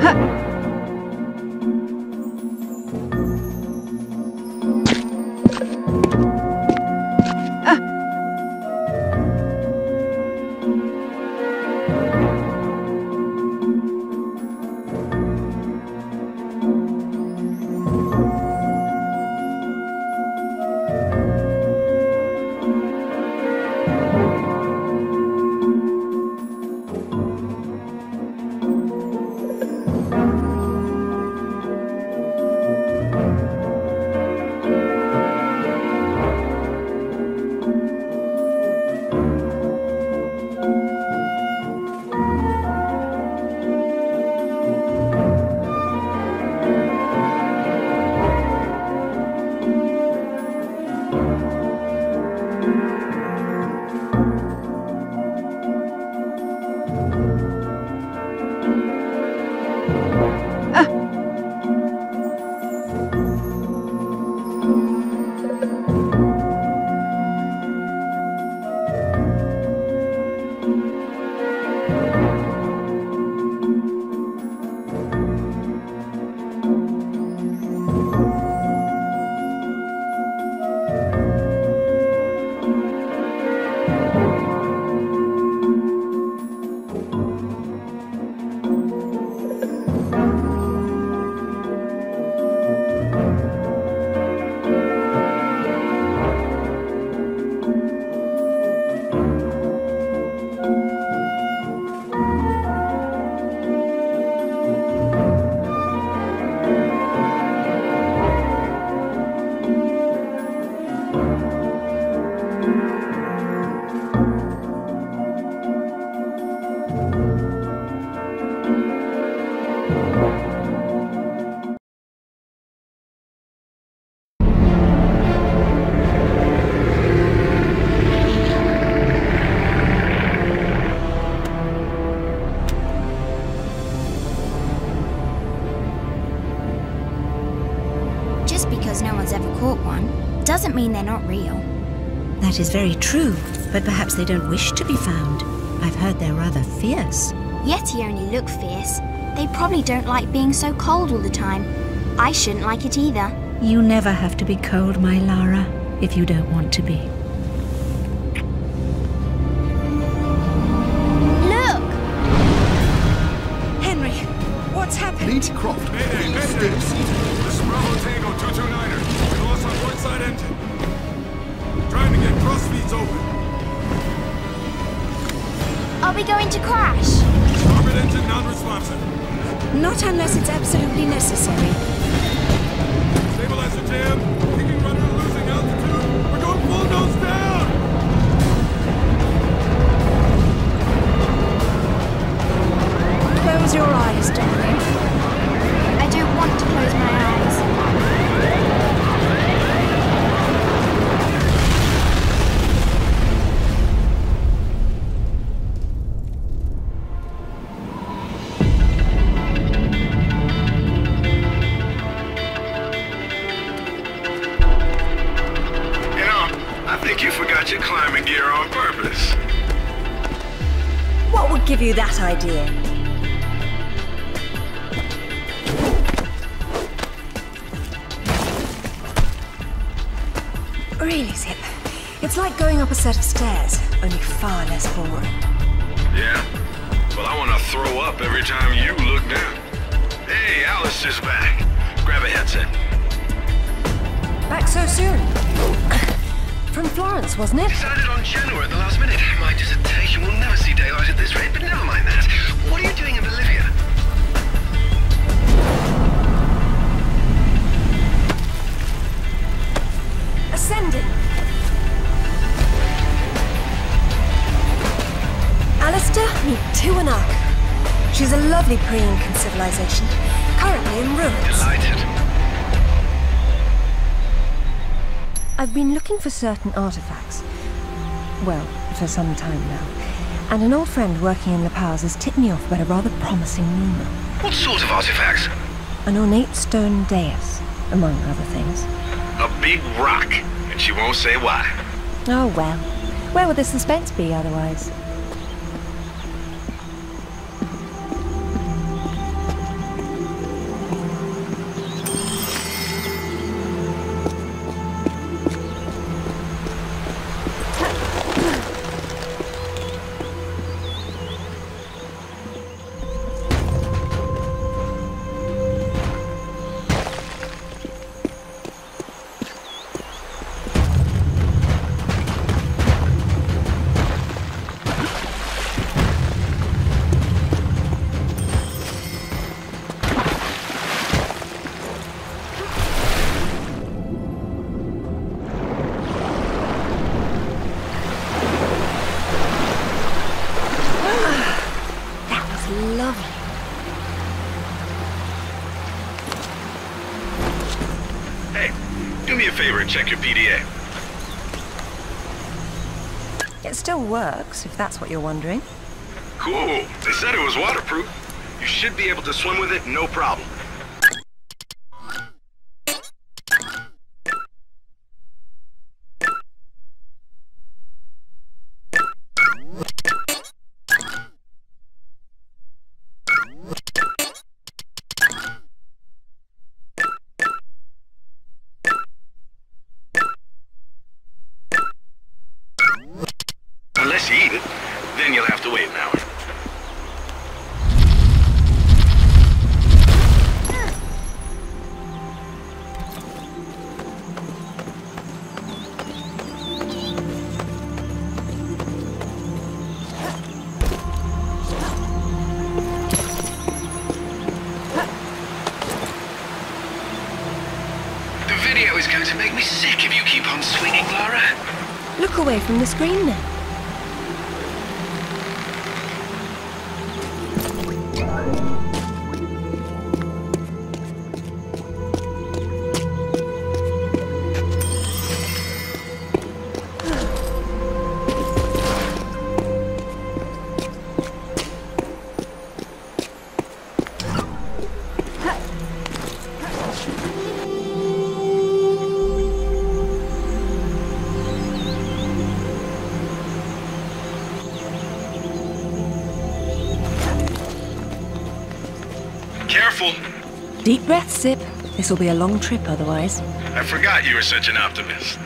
哼 not real. That is very true, but perhaps they don't wish to be found. I've heard they're rather fierce. Yeti only look fierce. They probably don't like being so cold all the time. I shouldn't like it either. You never have to be cold, my Lara, if you don't want to be. Pre-Incan civilization, currently in ruins. Delighted. I've been looking for certain artifacts. Well, for some time now. And an old friend working in La Paz has tipped me off about a rather promising rumor. What sort of artifacts? An ornate stone dais, among other things. A big rock, and she won't say why. Oh well. Where would the suspense be otherwise? If that's what you're wondering. Cool. They said it was waterproof. You should be able to swim with it, no problem. Unless you eat it, then you'll have to wait an hour. The video is going to make me sick if you keep on swinging, Lara. Look away from the screen then. Deep breath, Zip. This will be a long trip otherwise. I forgot you were such an optimist.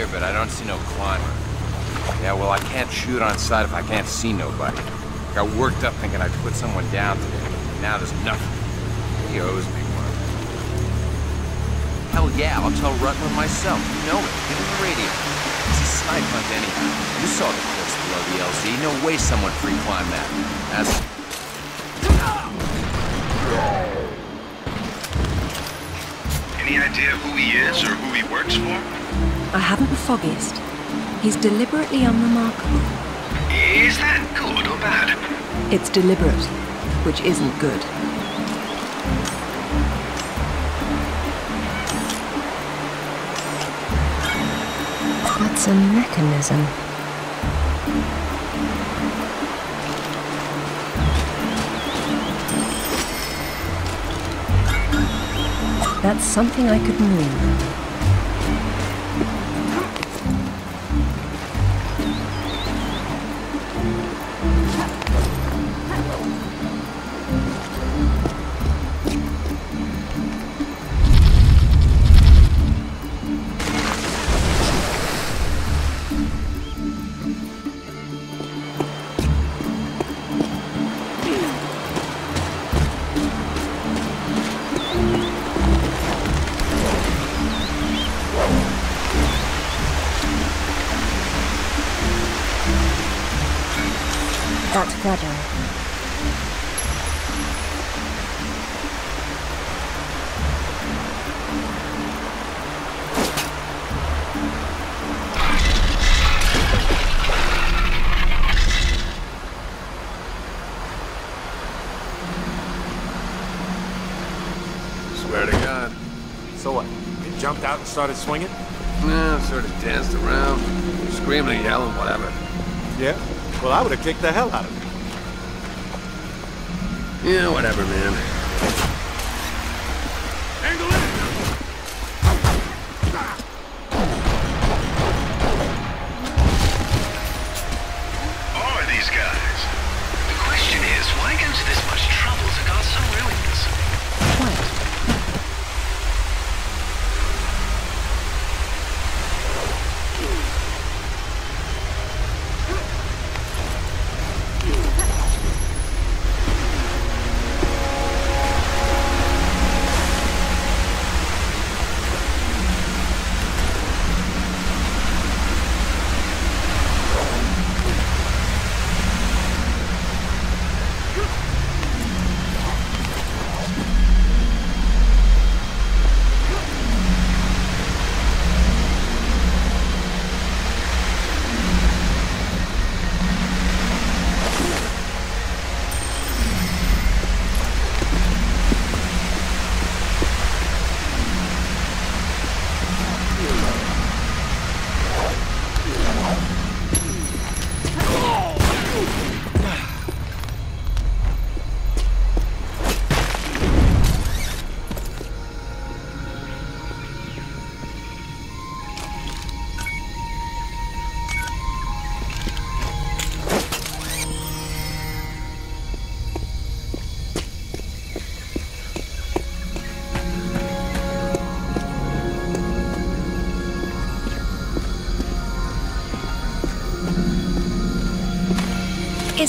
Here, but I don't see no climber. Yeah, well, I can't shoot on sight if I can't see nobody. Got worked up thinking I'd put someone down today. Now there's nothing. He owes me one. Hell yeah, I'll tell Rutland myself. You know it. Give him the radio. It's a snipe hunt anyhow. You saw the cliffs below the LZ. No way someone free climbed that. That's... Any idea who he is or who he works for? I haven't the foggiest. He's deliberately unremarkable. Is that good or bad? It's deliberate, which isn't good. That's a mechanism. That's something I could move. Started swinging? Yeah, sort of danced around, screaming and yelling, whatever. Yeah. Well, I would have kicked the hell out of him. Yeah, whatever, man.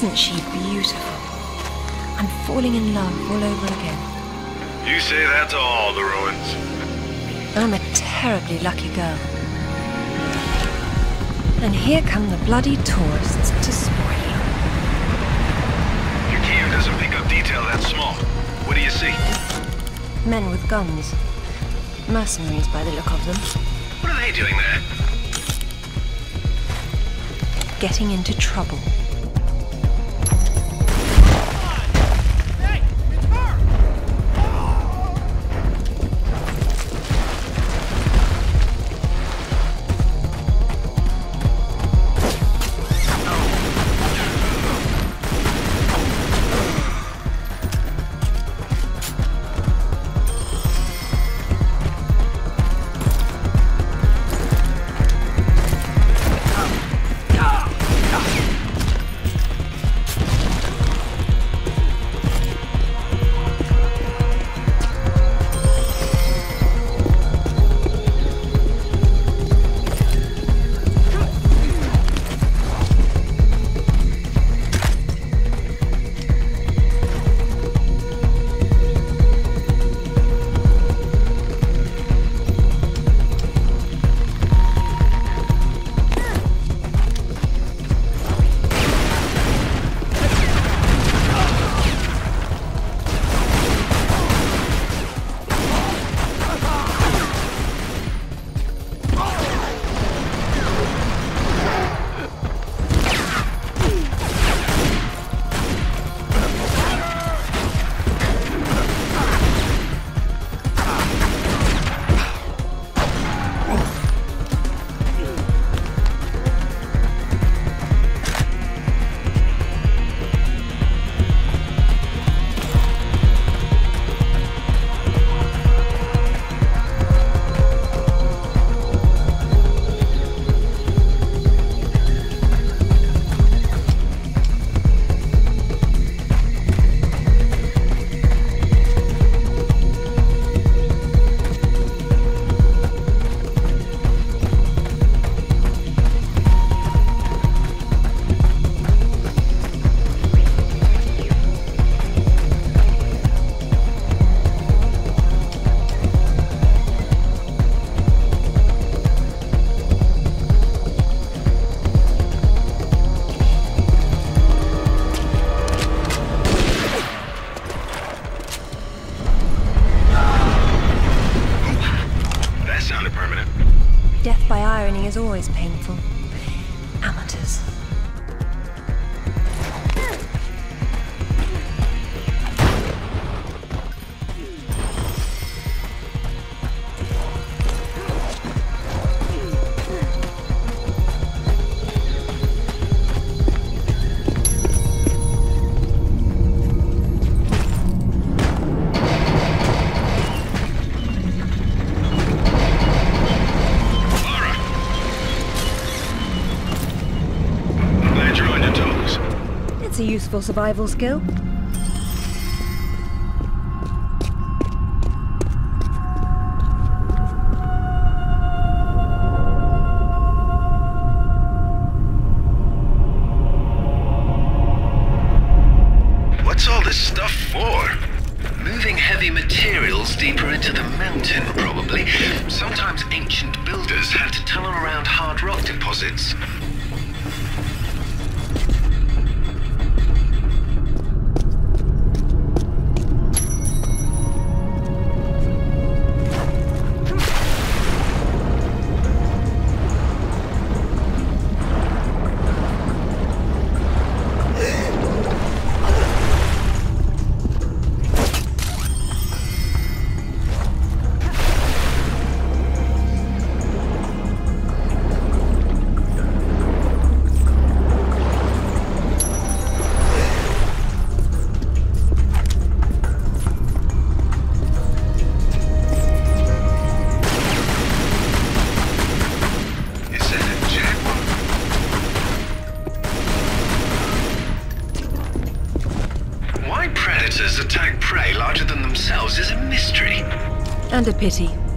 Isn't she beautiful? I'm falling in love all over again. You say that to all the ruins. I'm a terribly lucky girl. And here come the bloody tourists to spoil it. Your cam doesn't pick up detail that small. What do you see? Men with guns. Mercenaries by the look of them. What are they doing there? Getting into trouble. Useful survival skill. And a pity.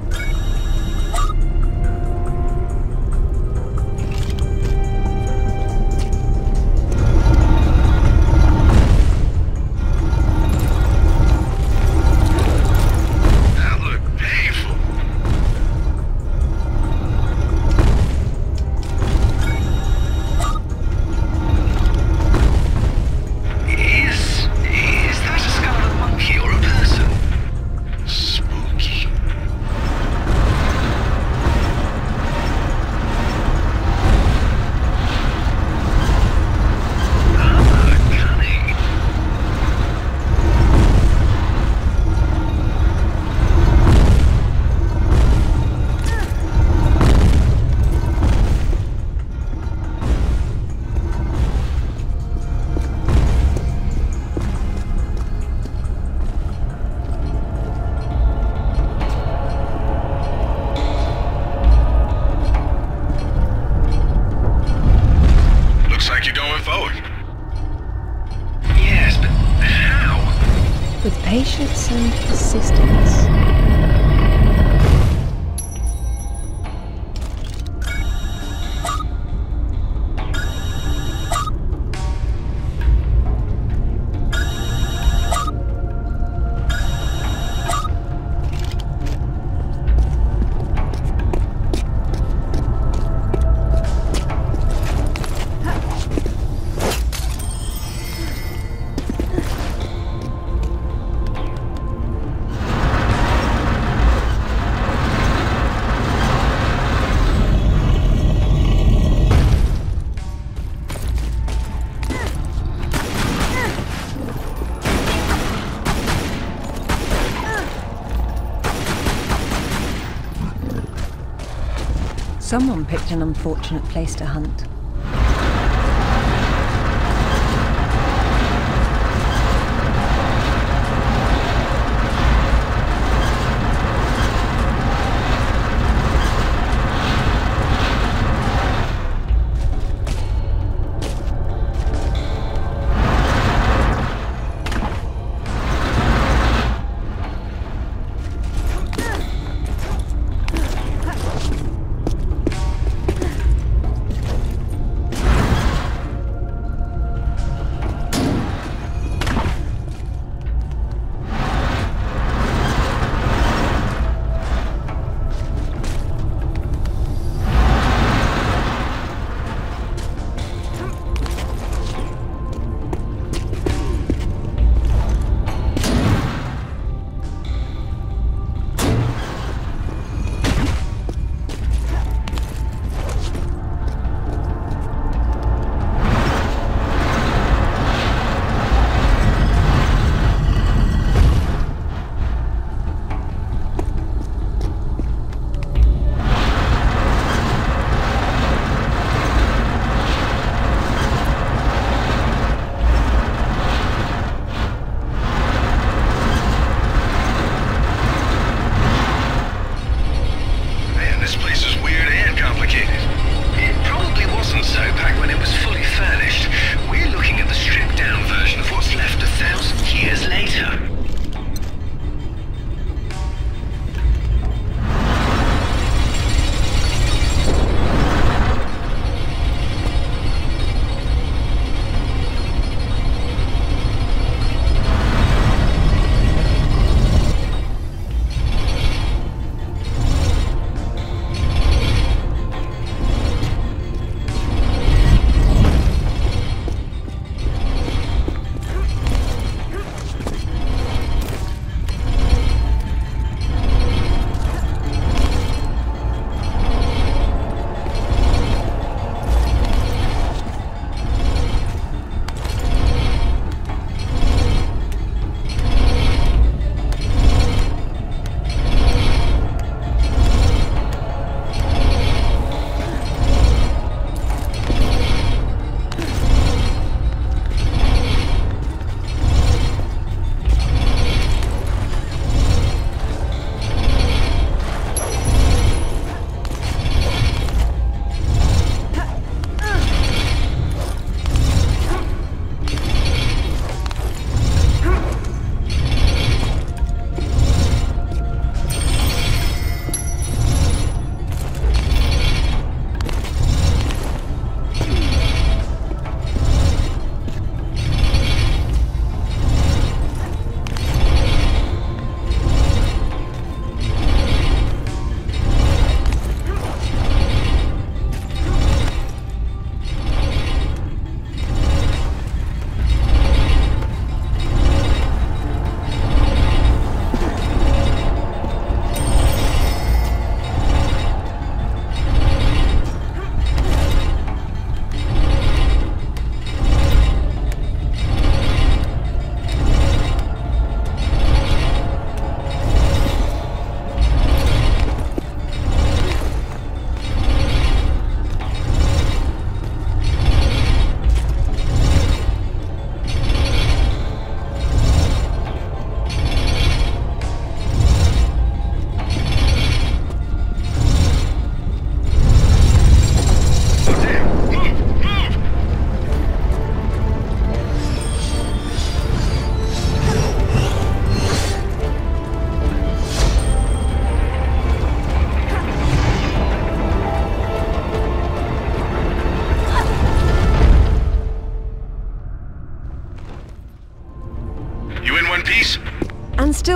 Someone picked an unfortunate place to hunt.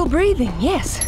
Breathing, yes.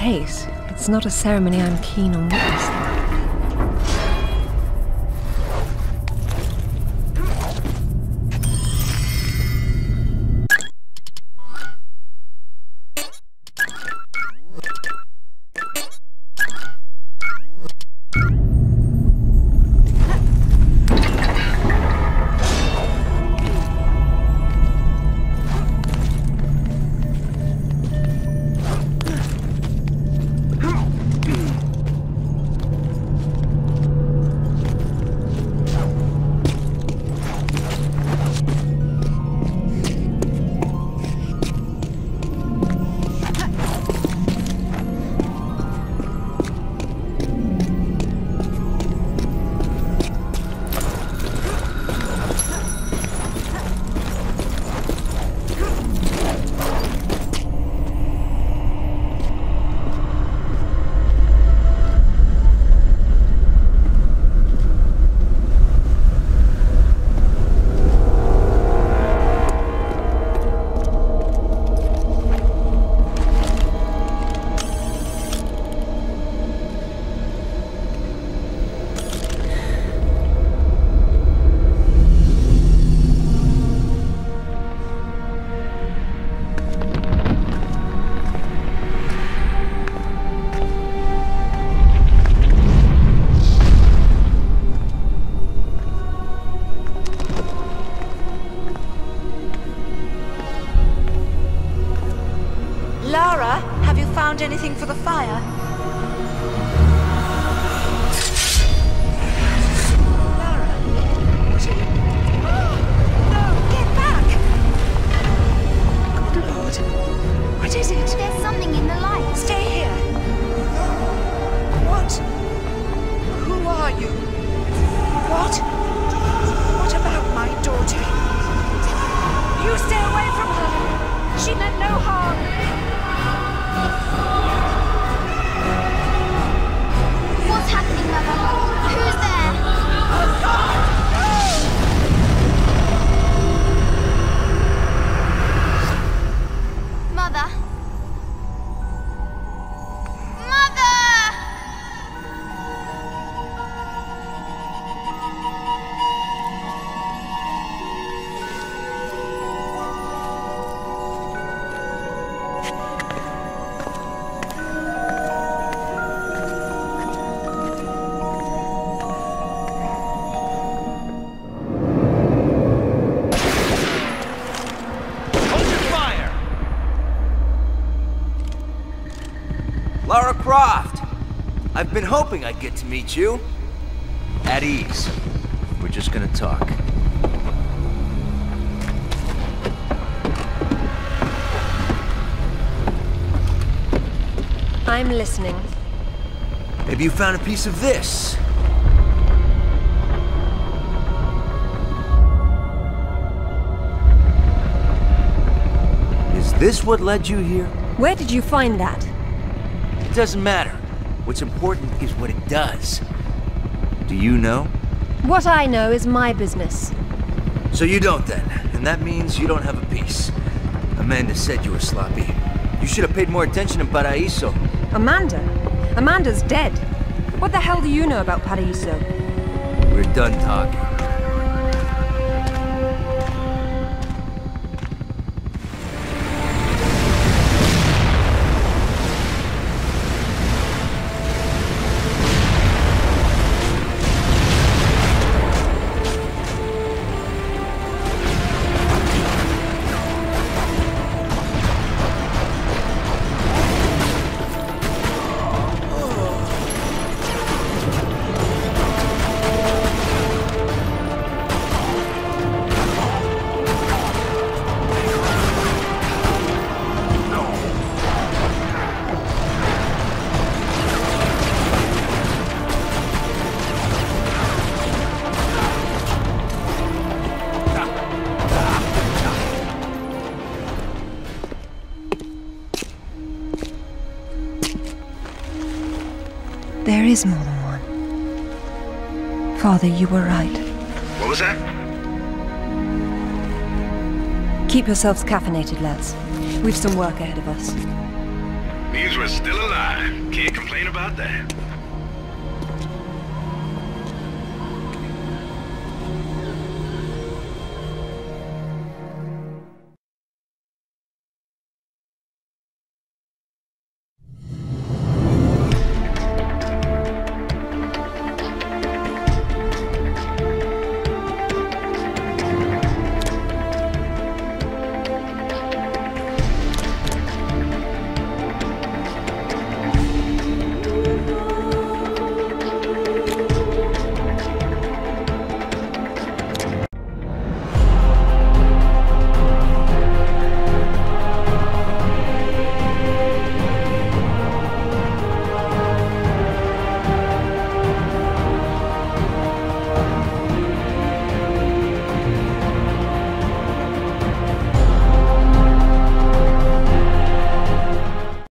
Case, it's not a ceremony I'm keen on witnessing. I've been hoping I'd get to meet you. At ease. We're just gonna talk. I'm listening. Maybe you found a piece of this. Is this what led you here? Where did you find that? It doesn't matter. What's important is what it does. Do you know? What I know is my business. So you don't then, and that means you don't have a piece. Amanda said you were sloppy. You should have paid more attention in Paraíso. Amanda? Amanda's dead. What the hell do you know about Paraíso? We're done talking. Father, you were right. What was that? Keep yourselves caffeinated, lads. We've some work ahead of us. Means we're still alive. Can't complain about that.